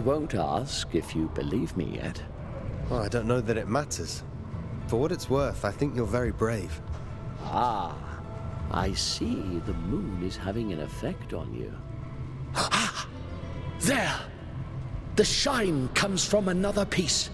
won't ask if you believe me yet. Well, I don't know that it matters. For what it's worth, I think you're very brave. Ah, I see the moon is having an effect on you. There! The shine comes from another piece.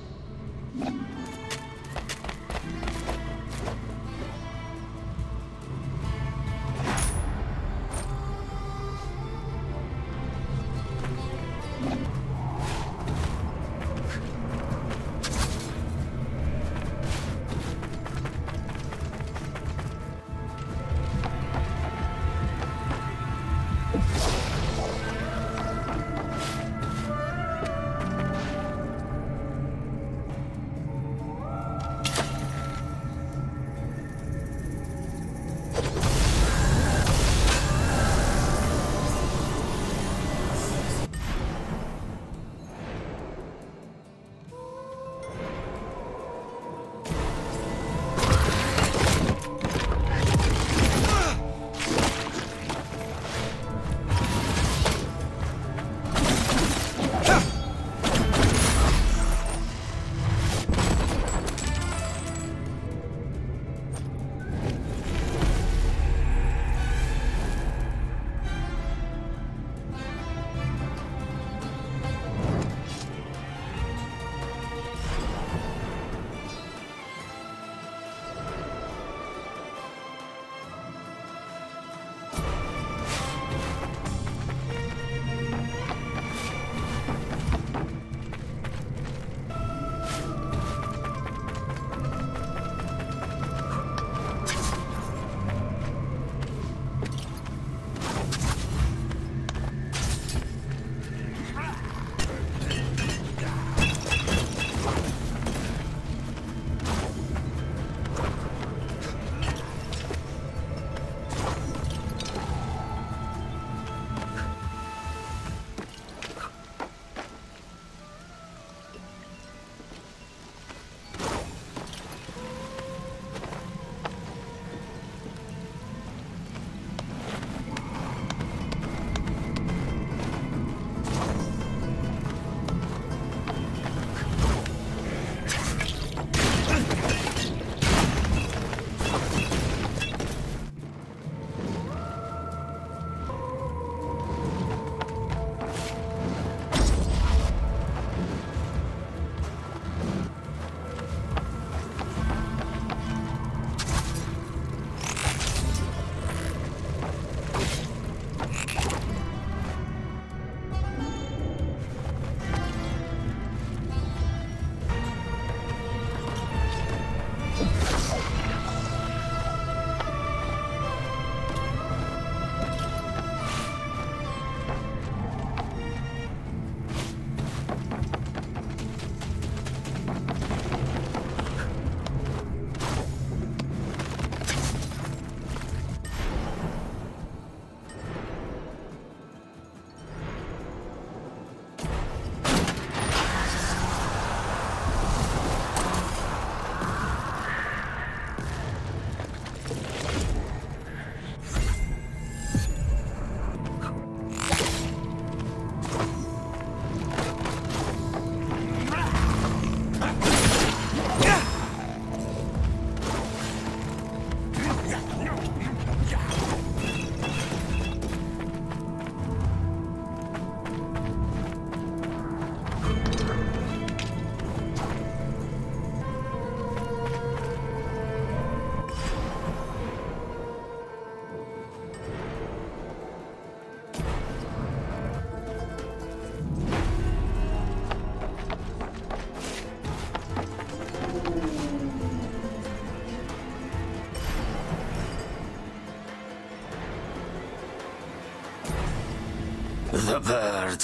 The bird.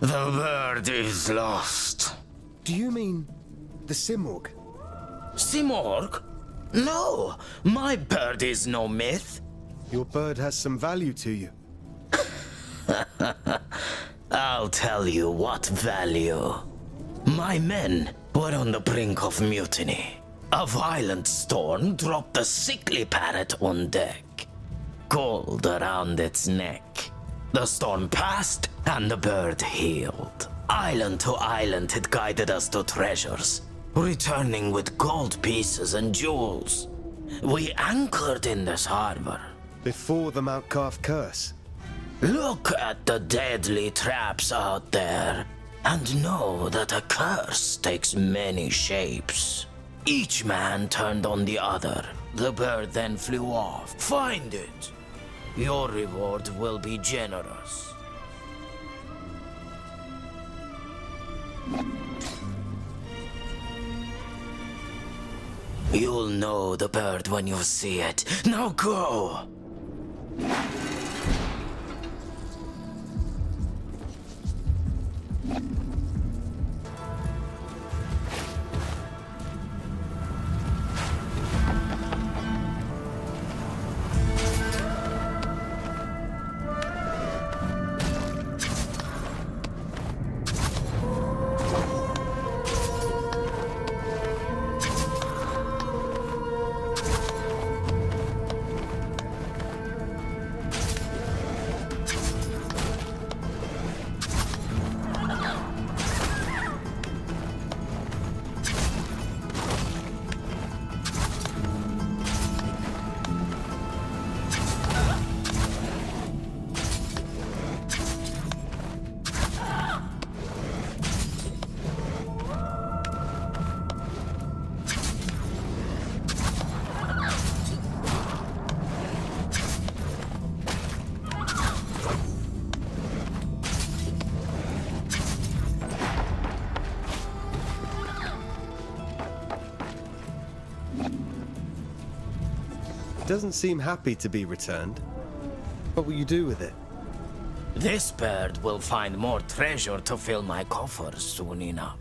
The bird is lost. Do you mean the Simurgh? Simurgh? No, my bird is no myth. Your bird has some value to you. I'll tell you what value. My men were on the brink of mutiny. A violent storm dropped a sickly parrot on deck. Gold around its neck. The storm passed and the bird healed. Island to island it guided us to treasures, returning with gold pieces and jewels. We anchored in this harbor. Before the Mount Qaf curse. Look at the deadly traps out there, and know that a curse takes many shapes. Each man turned on the other. The bird then flew off. Find it. Your reward will be generous. You'll know the bird when you see it. Now go! Doesn't seem happy to be returned. What will you do with it? This bird will find more treasure to fill my coffers soon enough.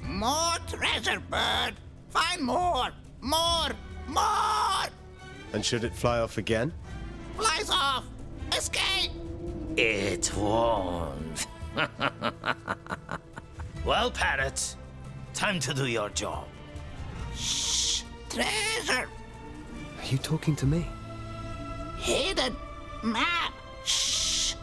More treasure, bird! Find more! More! More! And should it fly off again? Flies off! Escape! It won't. well, Parrot, time to do your job. Shh! Treasure! Are you talking to me? Hidden map! Shh!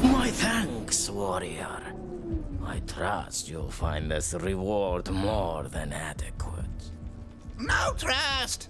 My thanks, warrior. I trust you'll find this reward more than adequate. No trust!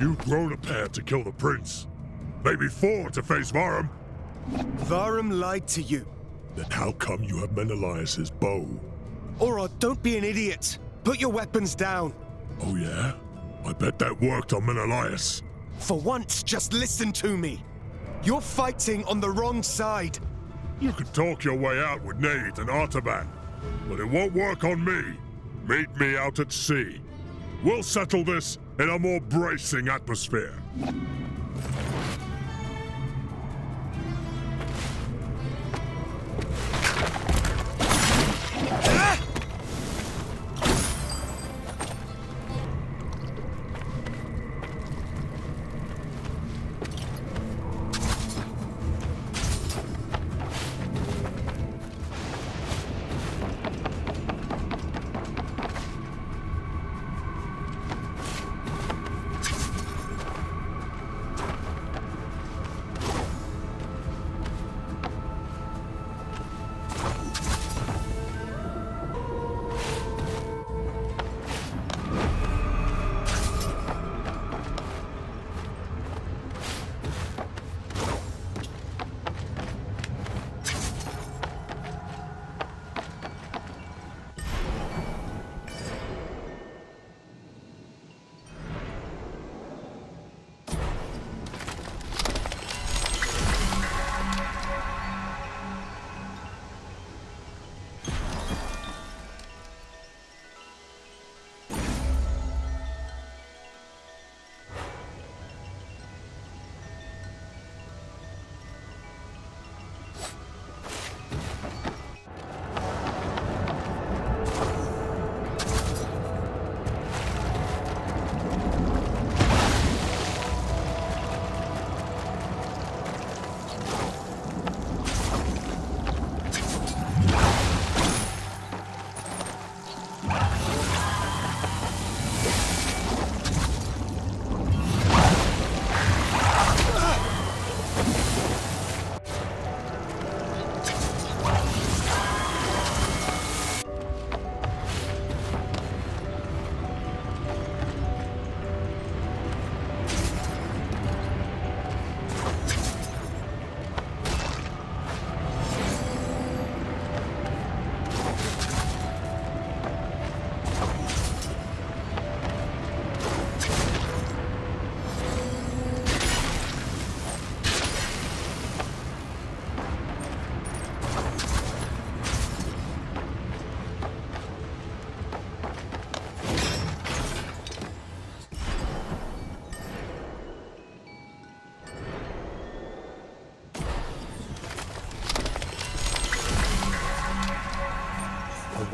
You've grown a pair to kill the prince. Maybe four to face Vahram. Vahram lied to you. Then how come you have Menolias's bow? Ora, don't be an idiot. Put your weapons down. Oh yeah? I bet that worked on Menolias. For once, just listen to me. You're fighting on the wrong side. You can talk your way out with Neith and Artaban, but it won't work on me. Meet me out at sea. We'll settle this in a more bracing atmosphere.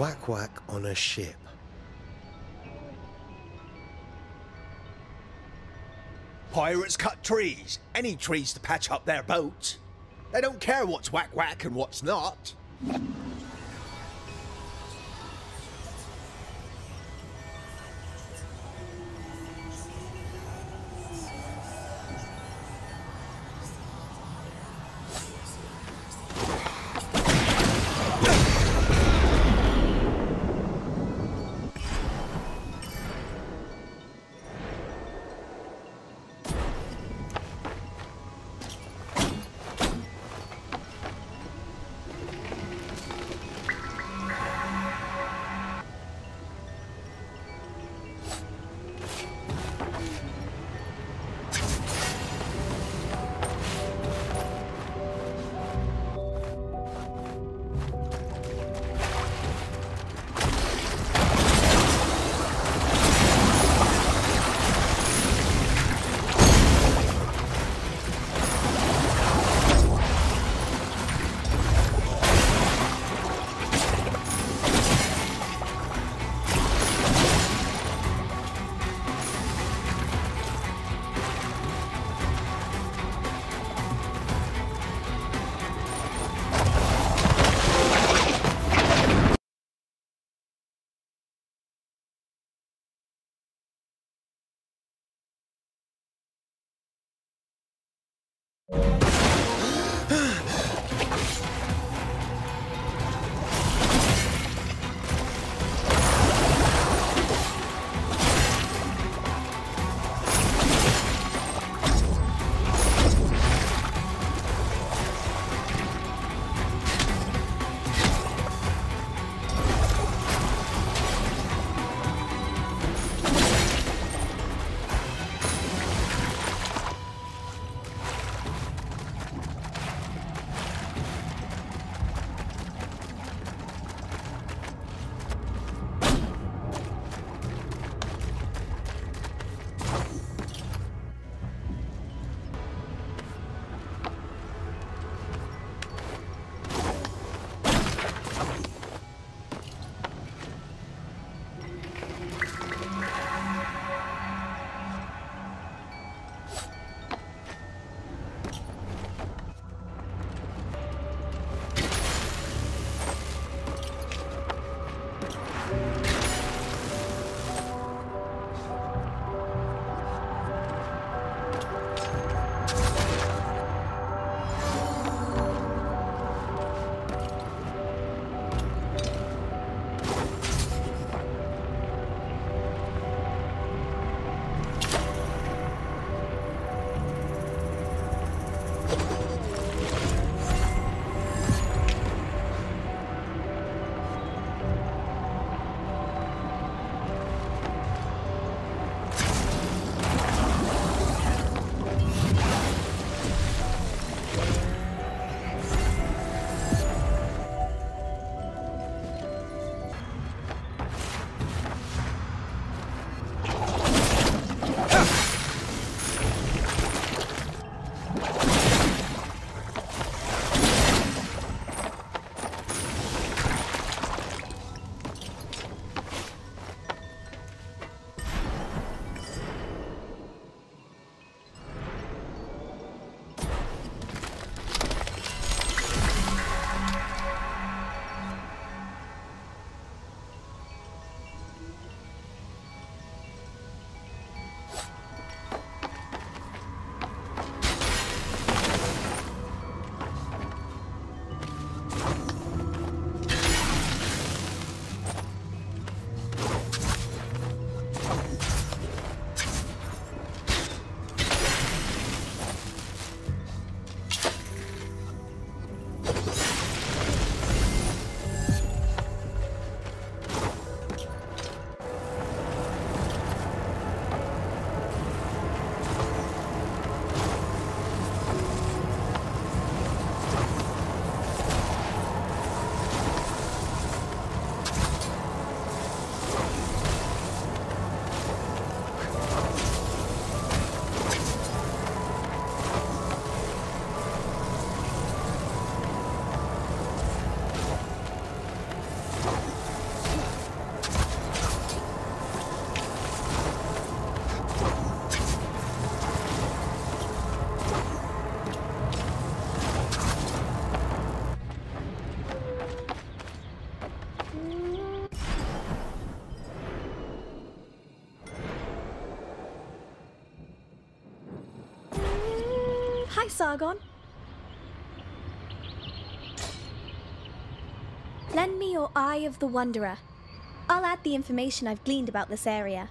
Whack whack on a ship. Pirates cut trees, any trees to patch up their boats. They don't care what's Wak-Wak and what's not. Lend me your Eye of the Wanderer. I'll add the information I've gleaned about this area.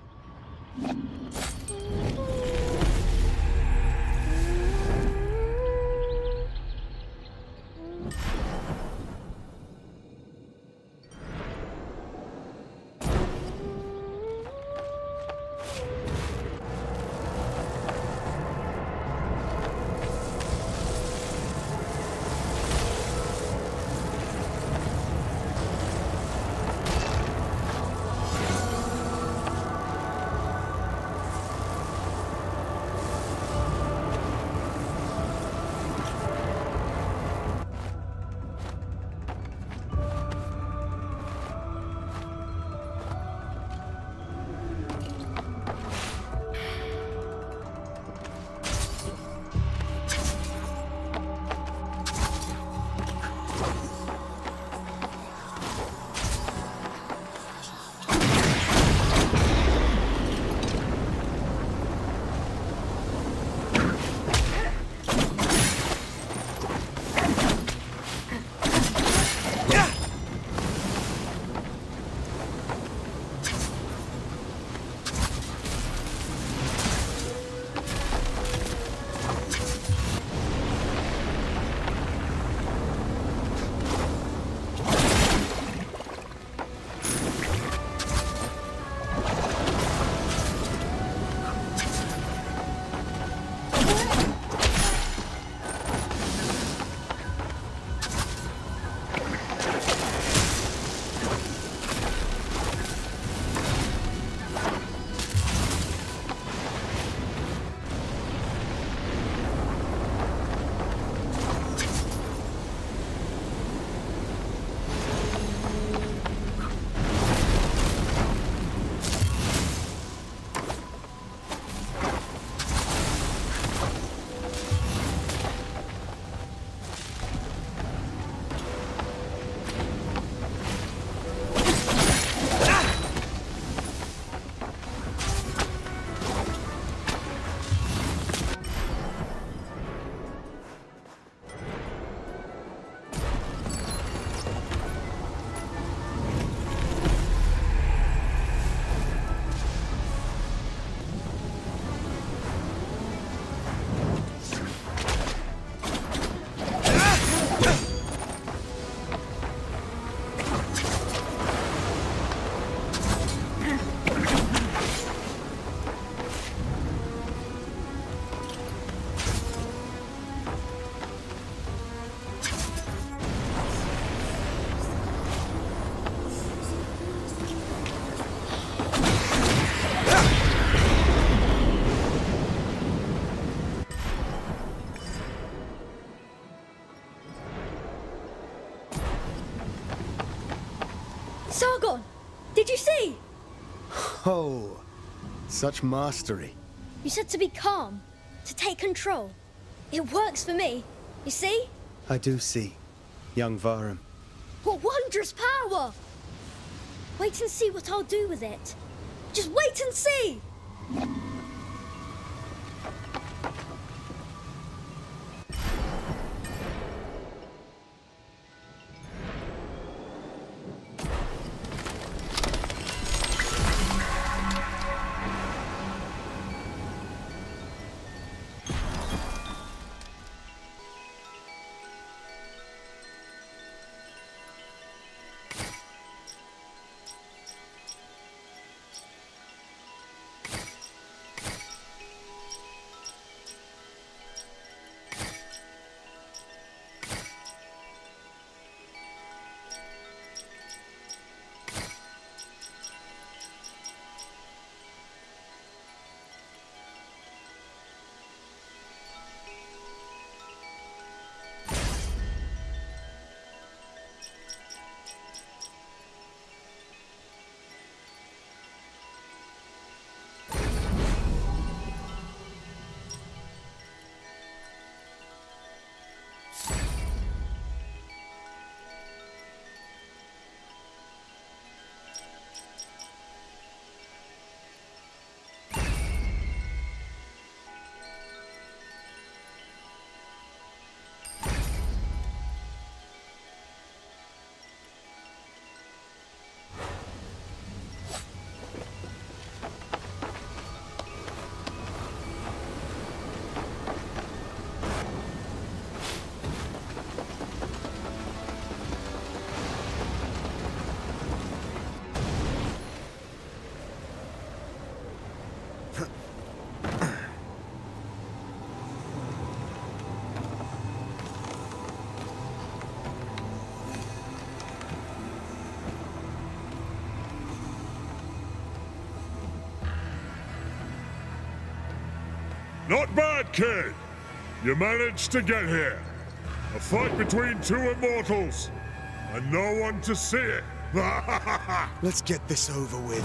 Such mastery. You said to be calm, to take control. It works for me. You see? I do see, young Vahram. What wondrous power! Wait and see what I'll do with it. Just wait and see! Kid. You managed to get here. A fight between two immortals. And no one to see it. Let's get this over with.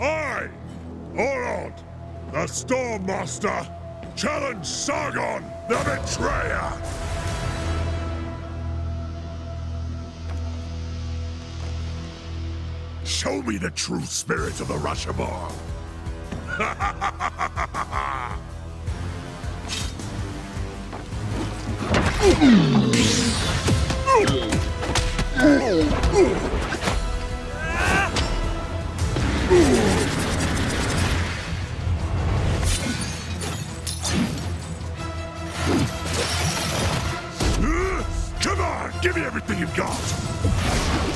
I, Orod, the Storm Master, challenge Sargon, the Betrayer! Show me the true spirit of the Rashomon! Come on, give me everything you've got!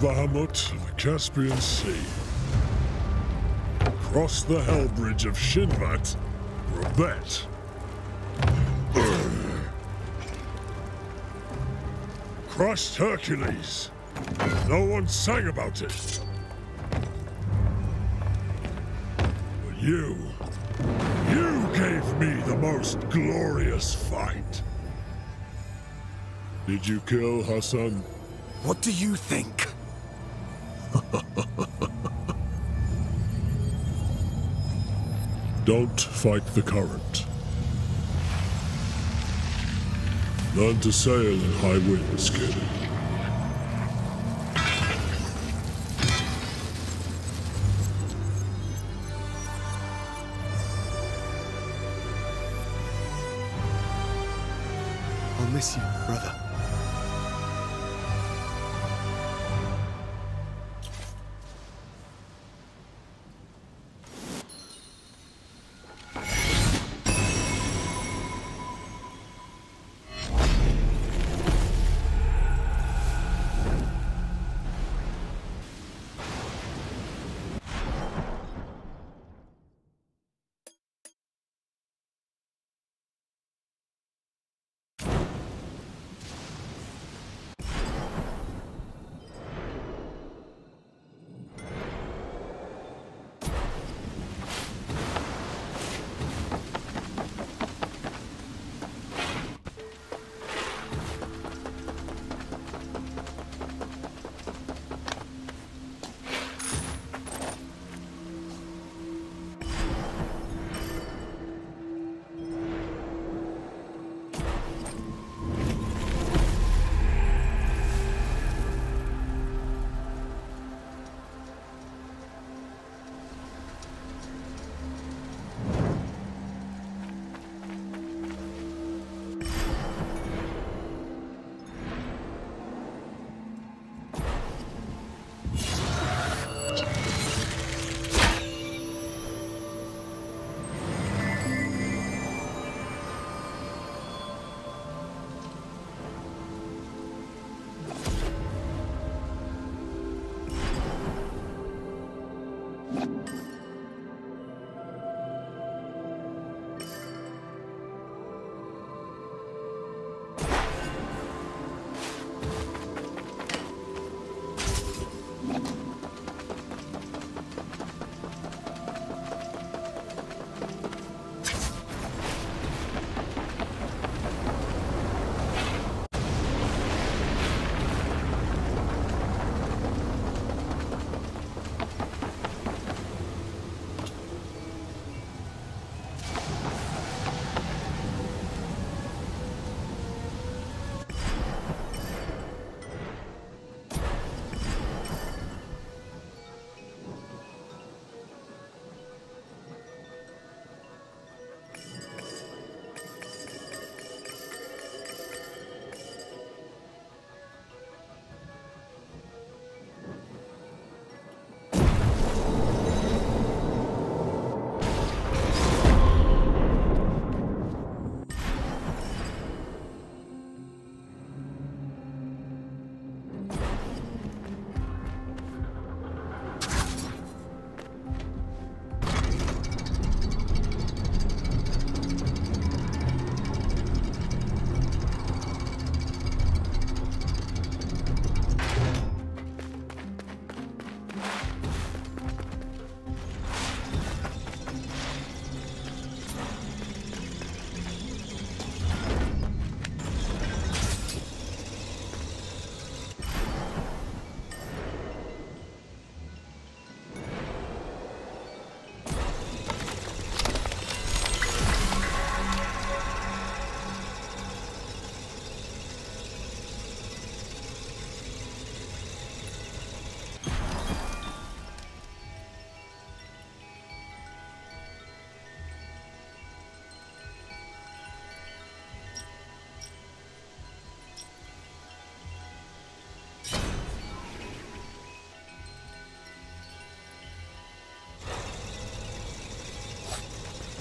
Bahamut in the Caspian Sea. Crossed the Hell Bridge of Shinvat for a bet. Crushed Hercules. No one sang about it. But you, you gave me the most glorious fight. Did you kill Ghassan? What do you think? Don't fight the current. Learn to sail in high winds, kid. I'll miss you, brother.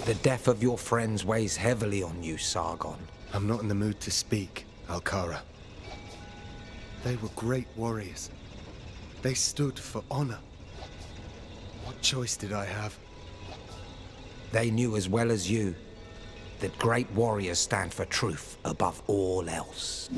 The death of your friends weighs heavily on you, Sargon. I'm not in the mood to speak, Alcara. They were great warriors. They stood for honor. What choice did I have? They knew as well as you that great warriors stand for truth above all else.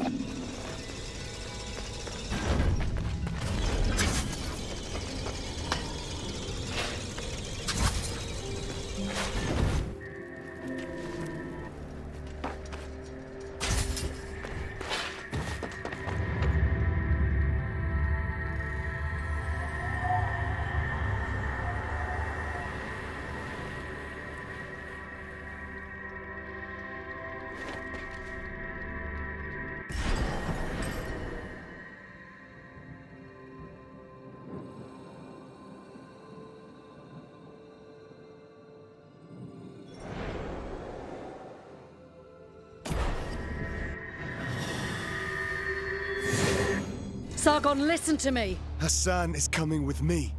Sargon, listen to me. Ghassan is coming with me.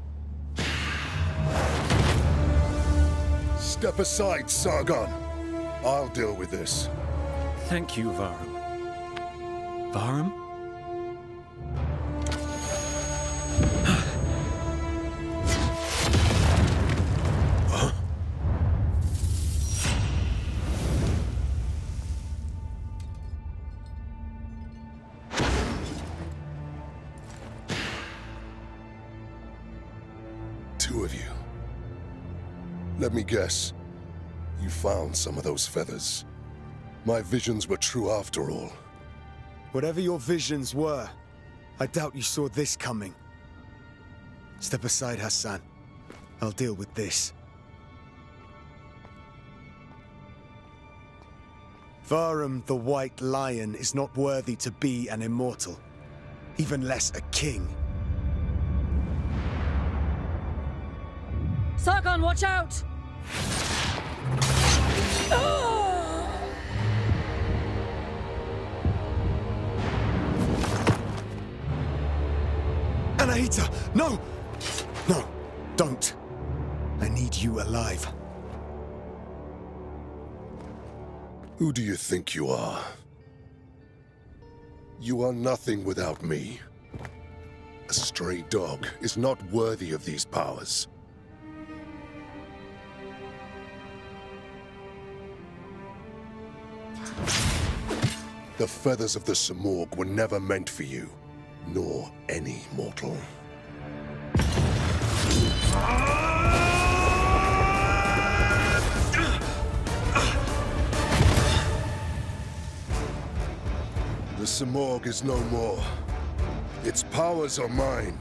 Step aside, Sargon. I'll deal with this. Thank you, Vahram. Vahram? Let me guess. You found some of those feathers. My visions were true after all. Whatever your visions were, I doubt you saw this coming. Step aside, Ghassan. I'll deal with this. Vahram the White Lion is not worthy to be an immortal, even less a king. Sargon, watch out! Anahita, no! No, don't. I need you alive. Who do you think you are? You are nothing without me. A stray dog is not worthy of these powers. The feathers of the Simurgh were never meant for you, nor any mortal. The Simurgh is no more. Its powers are mine,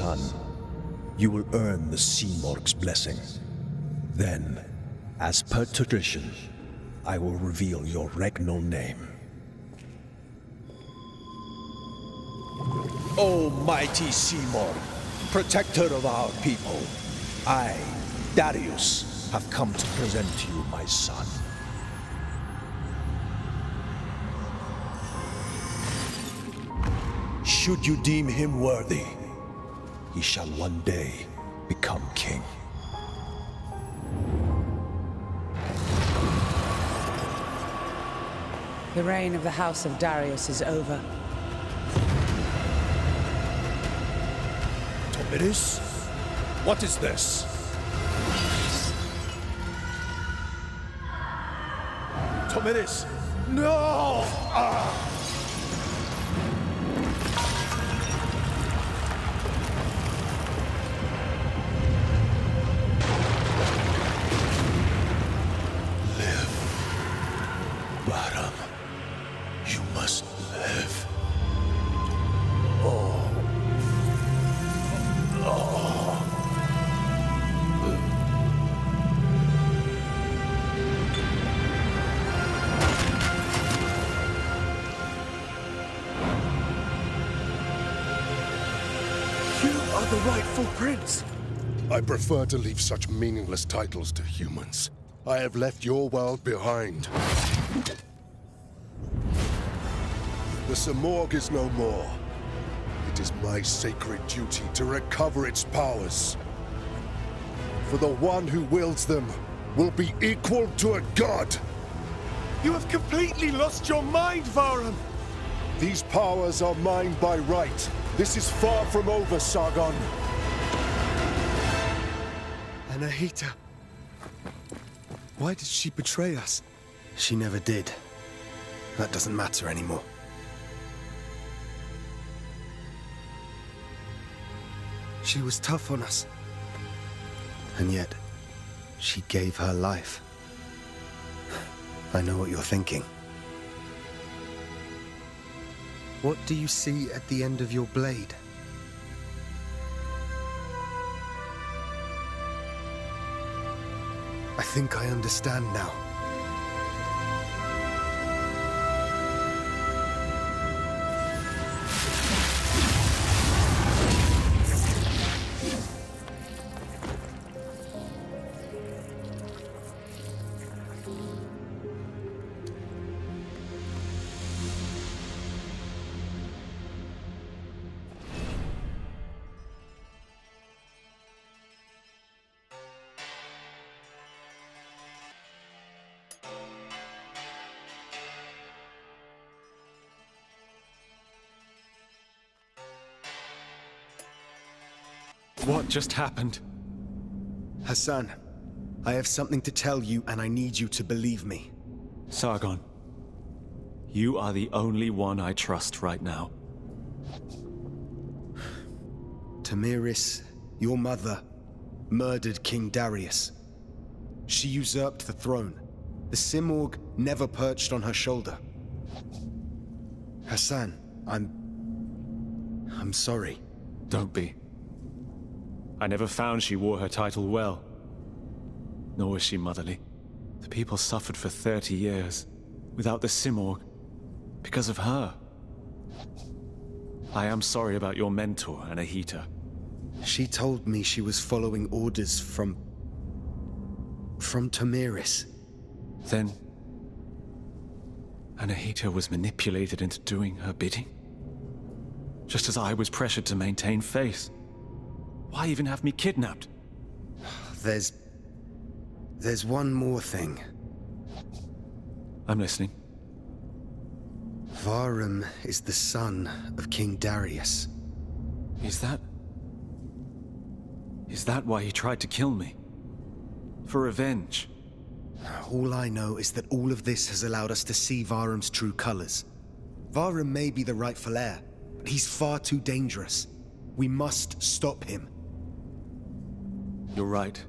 son, you will earn the Simurgh's blessing. Then, as per tradition, I will reveal your regnal name. Almighty Simurgh, protector of our people, I, Darius, have come to present to you my son. Should you deem him worthy, he shall one day become king. The reign of the House of Darius is over. Tomyris? What is this? Tomyris! No! Ah! I prefer to leave such meaningless titles to humans. I have left your world behind. The Simurgh is no more. It is my sacred duty to recover its powers. For the one who wields them will be equal to a god. You have completely lost your mind, Vahram. These powers are mine by right. This is far from over, Sargon. Anahita. Why did she betray us? She never did. That doesn't matter anymore. She was tough on us. And yet, she gave her life. I know what you're thinking. What do you see at the end of your blade? I think I understand now. Just happened? Ghassan, I have something to tell you and I need you to believe me. Sargon, you are the only one I trust right now. Tomyris, your mother, murdered King Darius. She usurped the throne. The Simurgh never perched on her shoulder. Ghassan, I'm... I'm sorry. Don't be. I never found she wore her title well. Nor was she motherly. The people suffered for 30 years, without the Simurgh, because of her. I am sorry about your mentor, Anahita. She told me she was following orders from... from Tomyris. Then... Anahita was manipulated into doing her bidding? Just as I was pressured to maintain faith. Why even have me kidnapped? There's... There's one more thing. I'm listening. Vahram is the son of King Darius. Is that... Is that why he tried to kill me? For revenge? All I know is that all of this has allowed us to see Vahram's true colors. Vahram may be the rightful heir, but he's far too dangerous. We must stop him. You're right.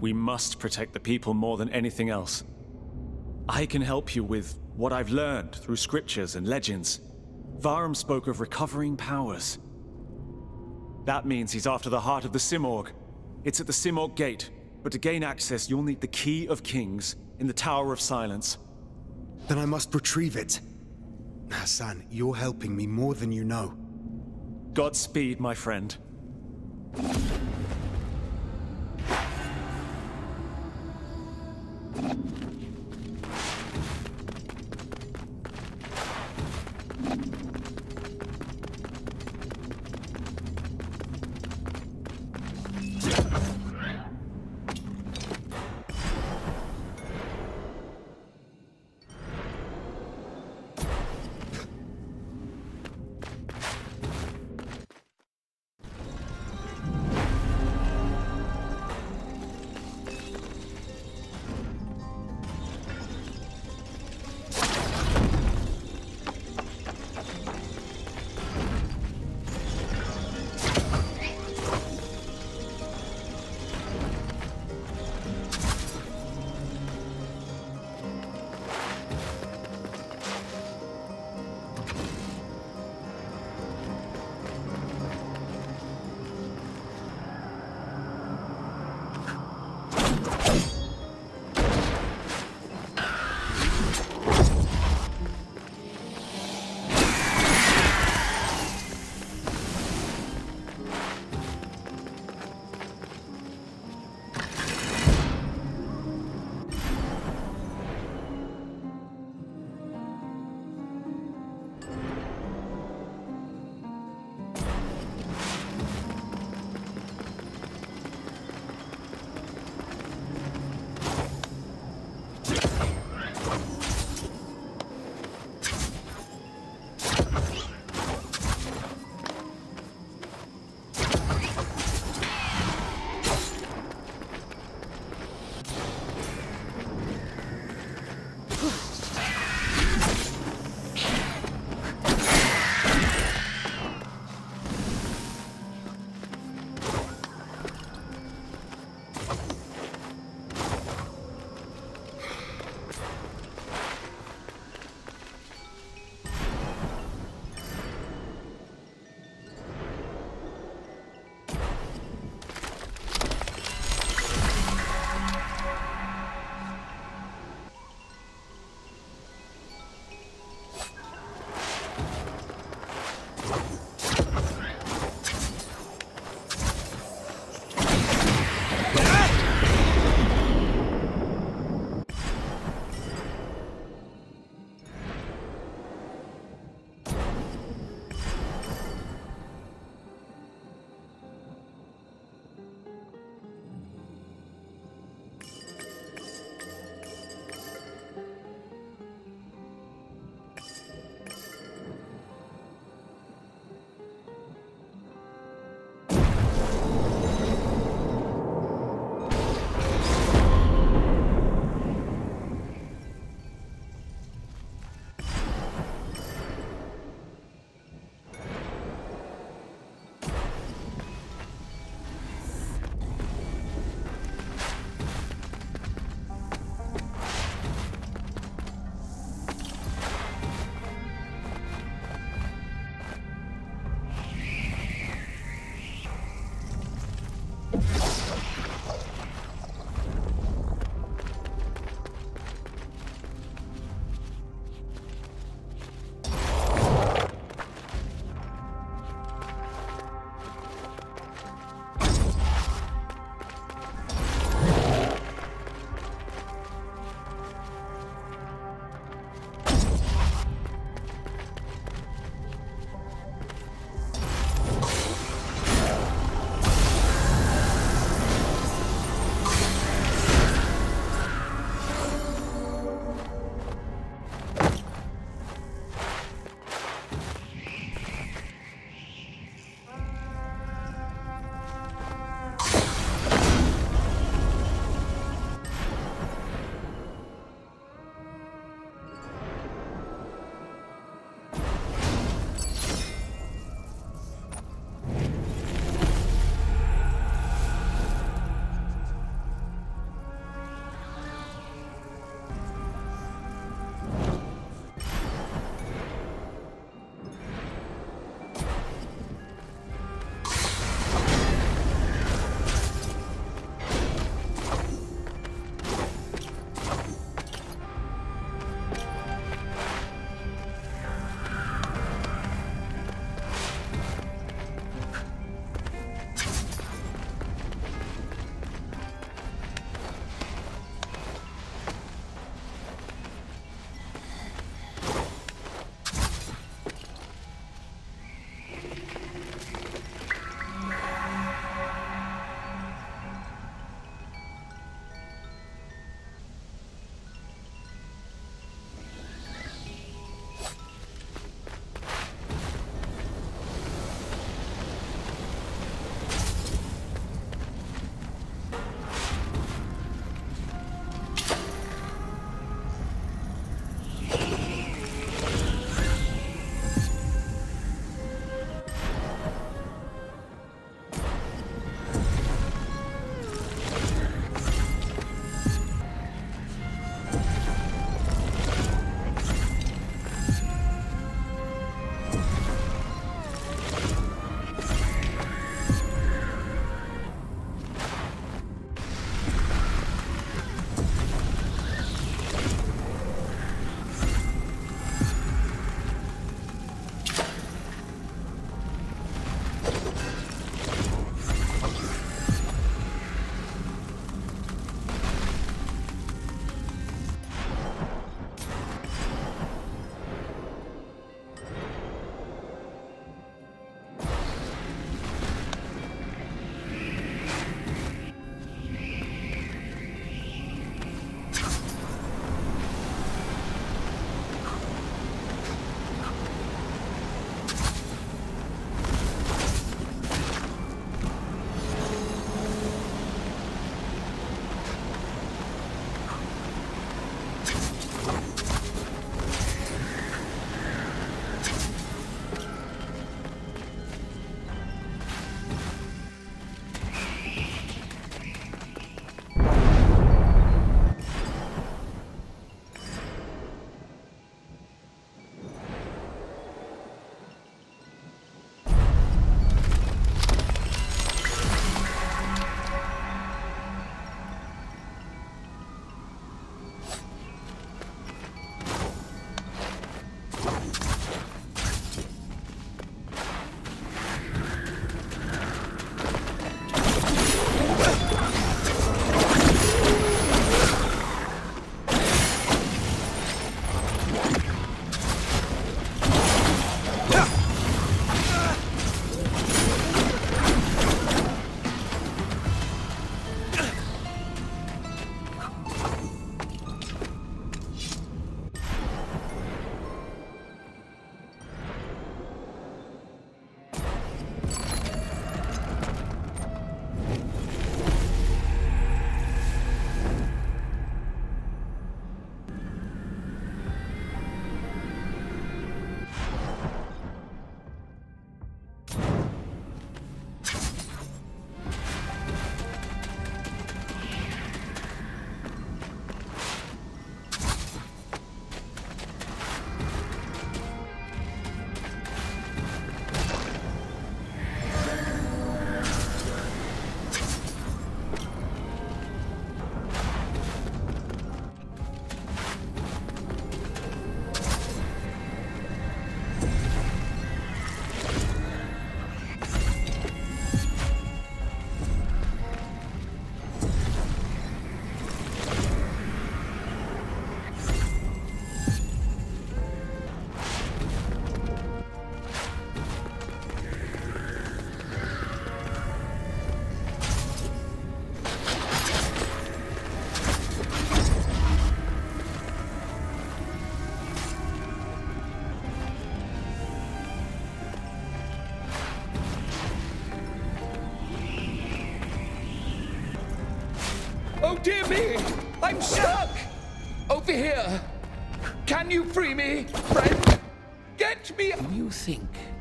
We must protect the people more than anything else. I can help you with what I've learned through scriptures and legends. Vahram spoke of recovering powers. That means he's after the heart of the Simurgh. It's at the Simurgh Gate, but to gain access, you'll need the Key of Kings in the Tower of Silence. Then I must retrieve it. Ghassan, you're helping me more than you know. Godspeed, my friend.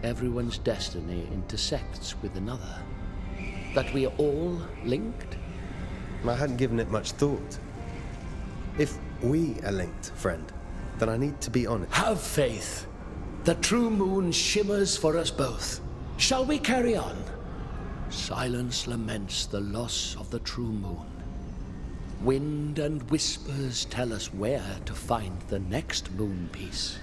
Everyone's destiny intersects with another? That we are all linked? I hadn't given it much thought. If we are linked, friend, then I need to be honest. Have faith. The true moon shimmers for us both. Shall we carry on? Silence laments the loss of the true moon. Wind and whispers tell us where to find the next moon piece.